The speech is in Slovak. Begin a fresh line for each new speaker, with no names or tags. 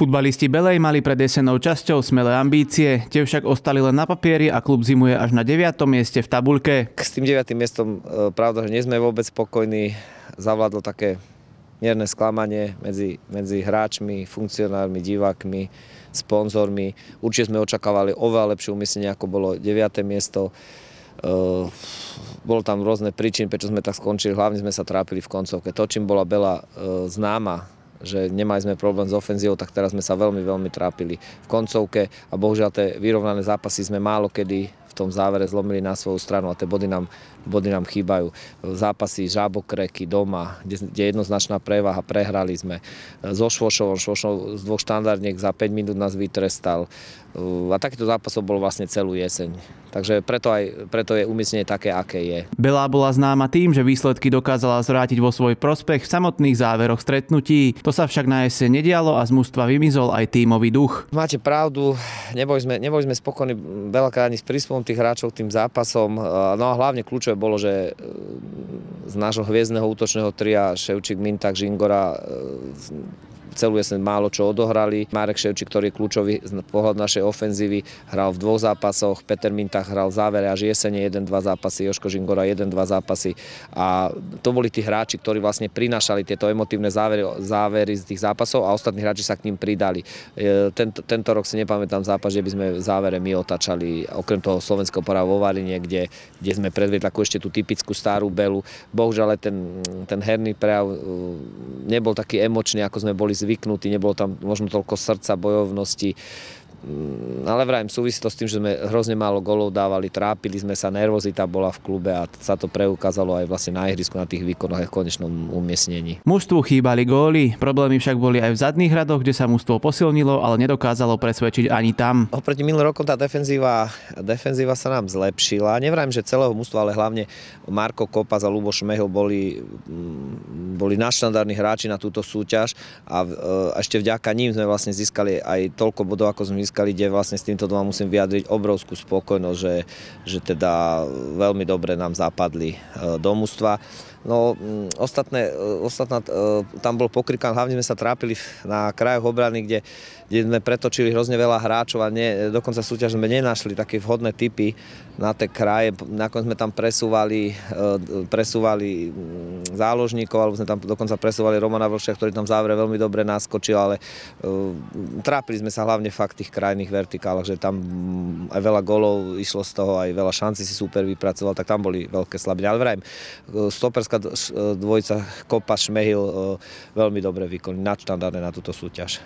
Futbalisti Belej mali pred jesenou časťou smelé ambície, tie však ostali len na papieri a klub zimuje až na 9. mieste v tabuľke.
S tým 9. miestom e, pravda, že nie sme vôbec spokojní. Zavládlo také mierne sklamanie medzi, medzi hráčmi, funkcionármi, divákmi, sponzormi. Určite sme očakávali oveľa lepšie umiestnenie, ako bolo 9. miesto. Uh, bolo tam rôzne príčiny, prečo sme tak skončili. Hlavne sme sa trápili v koncovke. To, čím bola Bela uh, známa, že nemali sme problém s ofenzívou, tak teraz sme sa veľmi, veľmi trápili v koncovke a bohužiaľ tie vyrovnané zápasy sme málo kedy tom závere zlomili na svoju stranu a tie body nám, body nám chýbajú. Zápasy Žábokreky doma, kde, kde je jednoznačná prevaha, prehrali sme. So Švošovom, Švošov z dvoch štandardniek za 5 minút nás vytrestal. A takýto zápasov bol vlastne celú jeseň. Takže preto, aj, preto je umiestnenie také, aké je.
Belá bola známa tým, že výsledky dokázala zvrátiť vo svoj prospech v samotných záveroch stretnutí. To sa však na jeseň nedialo a z mústva vymizol aj tímový duch.
Máte pravdu, neboli sme, neboli sme spokojní veľakrát ani s príspevkom tých hráčov tým zápasom. No a hlavne kľúčové bolo, že z nášho hviezdneho útočného tria Ševčík, Mintak, Žingora celú jeseň málo čo odohrali. Marek Ševčík, ktorý je kľúčový z pohľad našej ofenzívy, hral v dvoch zápasoch, Peter Mintach hral v závere až jesene 1-2 zápasy, Joško Žingora 1-2 zápasy a to boli tí hráči, ktorí vlastne prinášali tieto emotívne závery, závery z tých zápasov a ostatní hráči sa k ním pridali. E, tento, tento rok si nepamätám zápas, že by sme v závere my otačali, okrem toho slovenského pora vo Varine, kde, kde sme predviedli takú ešte tú typickú starú belu. Bohužiaľ ten, ten herný prejav nebol taký emočný, ako sme boli zvyknutí, nebolo tam možno toľko srdca, bojovnosti. Mm, ale vrajím, súvisí to s tým, že sme hrozne málo golov dávali, trápili sme sa, nervozita bola v klube a sa to preukázalo aj vlastne na ihrisku, na tých výkonoch aj v konečnom umiestnení.
Mužstvu chýbali góly, problémy však boli aj v zadných radoch, kde sa mužstvo posilnilo, ale nedokázalo presvedčiť ani tam.
Oproti minulým rokom tá defenzíva, defenzíva sa nám zlepšila. Nevrajím, že celého mužstva, ale hlavne Marko Kopa a Luboš Mehel boli, mm, boli naštandardní hráči na túto súťaž a e, ešte vďaka ním sme vlastne získali aj toľko bodov, ako sme získali, kde vlastne s týmto doma musím vyjadriť obrovskú spokojnosť, že, že teda veľmi dobre nám zapadli e, do mústva. No ostatné, e, ostatná, e, tam bol pokrikan, hlavne sme sa trápili na krajoch obrany, kde, kde sme pretočili hrozne veľa hráčov a nie, dokonca súťaž sme nenašli také vhodné typy na tie kraje. Nakoniec sme tam presúvali, presúvali záložníkov, alebo sme tam dokonca presúvali Romana Vlšia, ktorý tam v závere veľmi dobre naskočil, ale trápili sme sa hlavne fakt tých krajných vertikálach, že tam aj veľa golov išlo z toho, aj veľa šanci si super vypracoval, tak tam boli veľké slabiny. Ale vrajím, stoper Slovenská dvojica Kopa Šmehil veľmi dobre výkony, nadštandardné na túto súťaž.